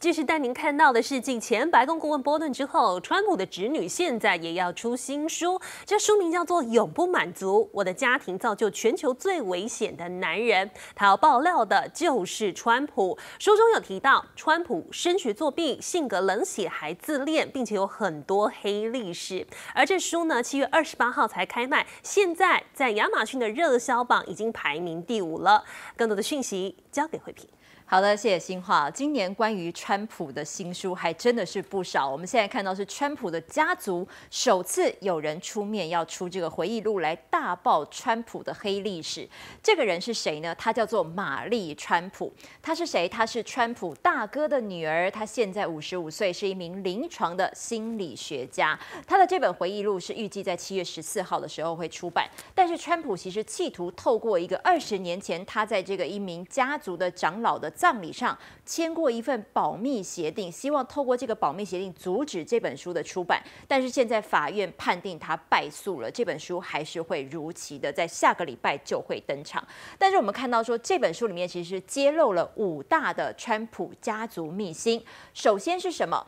继续带您看到的是，继前白宫顾问波顿之后，川普的侄女现在也要出新书，这书名叫做《永不满足：我的家庭造就全球最危险的男人》。他要爆料的就是川普。书中有提到，川普升学作弊，性格冷血，还自恋，并且有很多黑历史。而这书呢，七月二十八号才开卖，现在在亚马逊的热销榜已经排名第五了。更多的讯息交给慧萍。好的，谢谢新话。今年关于川普的新书还真的是不少。我们现在看到是川普的家族首次有人出面要出这个回忆录来大爆川普的黑历史。这个人是谁呢？他叫做玛丽川普。他是谁？他是川普大哥的女儿。他现在五十五岁，是一名临床的心理学家。他的这本回忆录是预计在七月十四号的时候会出版。但是川普其实企图透过一个二十年前他在这个一名家族的长老的。葬礼上签过一份保密协定，希望透过这个保密协定阻止这本书的出版。但是现在法院判定他败诉了，这本书还是会如期的在下个礼拜就会登场。但是我们看到说，这本书里面其实揭露了五大的川普家族秘辛。首先是什么？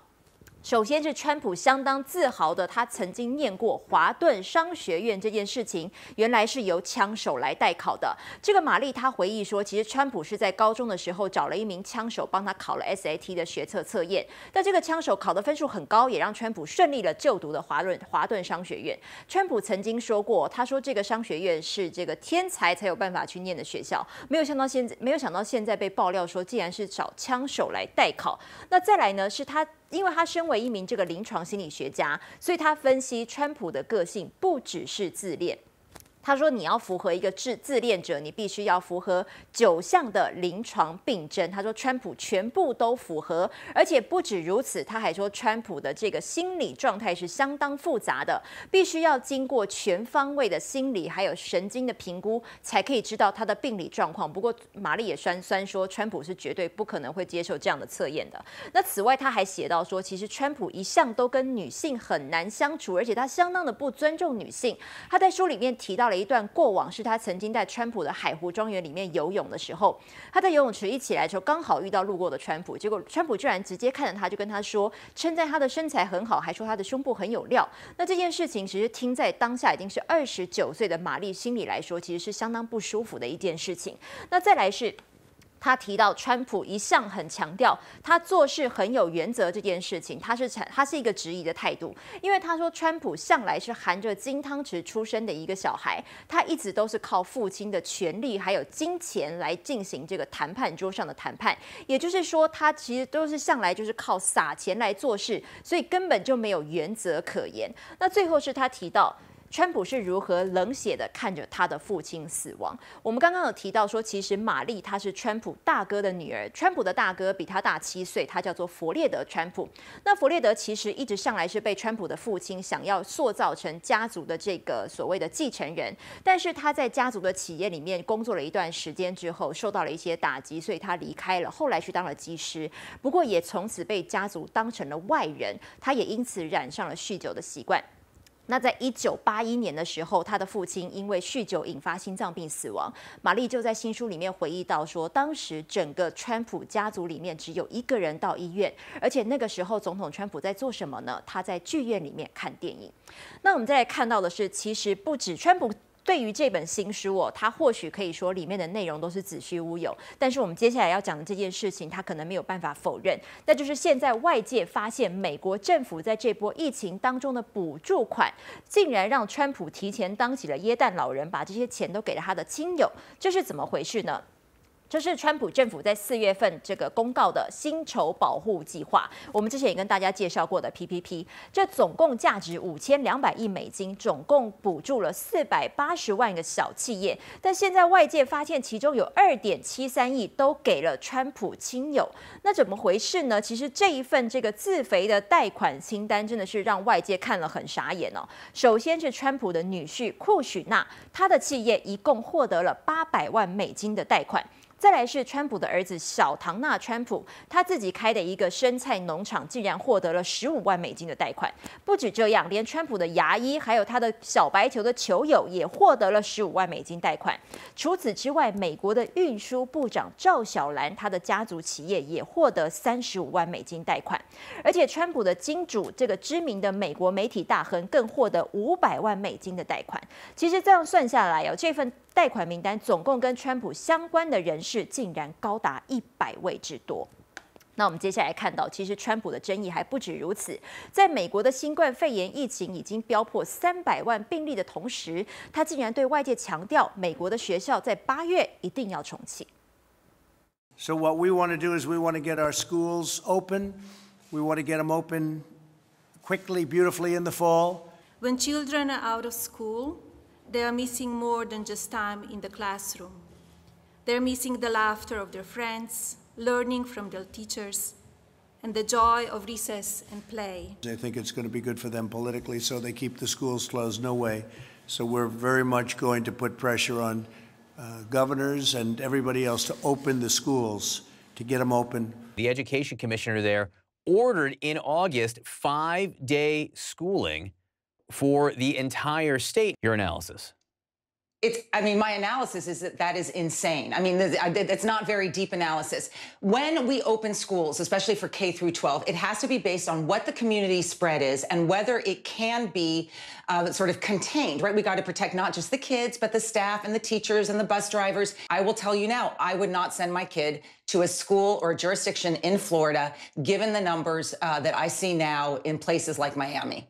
首先是川普相当自豪的，他曾经念过华顿商学院这件事情，原来是由枪手来代考的。这个玛丽她回忆说，其实川普是在高中的时候找了一名枪手帮他考了 SAT 的学测测验，但这个枪手考的分数很高，也让川普顺利了就读的华顿华顿商学院。川普曾经说过，他说这个商学院是这个天才才有办法去念的学校，没有想到现在没有想到现在被爆料说，竟然是找枪手来代考。那再来呢，是他。因为他身为一名这个临床心理学家，所以他分析川普的个性不只是自恋。他说：“你要符合一个自自恋者，你必须要符合九项的临床病症。”他说：“川普全部都符合，而且不止如此，他还说川普的这个心理状态是相当复杂的，必须要经过全方位的心理还有神经的评估，才可以知道他的病理状况。”不过，玛丽也酸酸说，川普是绝对不可能会接受这样的测验的。那此外，他还写到说，其实川普一向都跟女性很难相处，而且他相当的不尊重女性。他在书里面提到。了一段过往是他曾经在川普的海湖庄园里面游泳的时候，他在游泳池一起来的时候，刚好遇到路过的川普，结果川普居然直接看着他，就跟他说，称赞他的身材很好，还说他的胸部很有料。那这件事情其实听在当下已经是二十九岁的玛丽心里来说，其实是相当不舒服的一件事情。那再来是。他提到，川普一向很强调他做事很有原则这件事情，他是产他是一个质疑的态度，因为他说川普向来是含着金汤匙出生的一个小孩，他一直都是靠父亲的权力还有金钱来进行这个谈判桌上的谈判，也就是说他其实都是向来就是靠撒钱来做事，所以根本就没有原则可言。那最后是他提到。川普是如何冷血的看着他的父亲死亡？我们刚刚有提到说，其实玛丽她是川普大哥的女儿，川普的大哥比他大七岁，他叫做弗列德川普。那弗列德其实一直上来是被川普的父亲想要塑造成家族的这个所谓的继承人，但是他在家族的企业里面工作了一段时间之后，受到了一些打击，所以他离开了，后来去当了技师。不过也从此被家族当成了外人，他也因此染上了酗酒的习惯。那在一九八一年的时候，他的父亲因为酗酒引发心脏病死亡。玛丽就在新书里面回忆到说，当时整个川普家族里面只有一个人到医院，而且那个时候总统川普在做什么呢？他在剧院里面看电影。那我们再来看到的是，其实不止川普。对于这本新书哦，它或许可以说里面的内容都是子虚乌有，但是我们接下来要讲的这件事情，他可能没有办法否认，那就是现在外界发现美国政府在这波疫情当中的补助款，竟然让川普提前当起了耶诞老人，把这些钱都给了他的亲友，这是怎么回事呢？这是川普政府在四月份这个公告的薪酬保护计划，我们之前也跟大家介绍过的 PPP，这总共价值五千两百亿美金，总共补助了四百八十万个小企业。但现在外界发现，其中有二点七三亿都给了川普亲友，那怎么回事呢？其实这一份这个自肥的贷款清单，真的是让外界看了很傻眼哦。首先是川普的女婿库许纳，他的企业一共获得了八百万美金的贷款。再来是川普的儿子小唐纳川普，他自己开的一个生菜农场，竟然获得了十五万美金的贷款。不止这样，连川普的牙医还有他的小白球的球友也获得了十五万美金贷款。除此之外，美国的运输部长赵小兰，他的家族企业也获得三十五万美金贷款。而且，川普的金主这个知名的美国媒体大亨更获得五百万美金的贷款。其实这样算下来哦，这份贷款名单总共跟川普相关的人士竟然高达一百位之多。那我们接下来看到，其实川普的争议还不止如此。在美国的新冠肺炎疫情已经飙破三百万病例的同时，他竟然对外界强调，美国的学校在八月一定要重启。So what we want to do is we want to get our schools open. We want to get them open quickly, beautifully in the fall. When children are out of school, they are missing more than just time in the classroom. They're missing the laughter of their friends, learning from their teachers, and the joy of recess and play. I think it's going to be good for them politically, so they keep the schools closed. No way. So we're very much going to put pressure on uh, governors and everybody else to open the schools, to get them open. The education commissioner there ordered in August five day schooling for the entire state. Your analysis. It's, I mean, my analysis is that that is insane. I mean, that's not very deep analysis. When we open schools, especially for K through 12, it has to be based on what the community spread is and whether it can be uh, sort of contained, right? We got to protect not just the kids, but the staff and the teachers and the bus drivers. I will tell you now, I would not send my kid to a school or a jurisdiction in Florida, given the numbers uh, that I see now in places like Miami.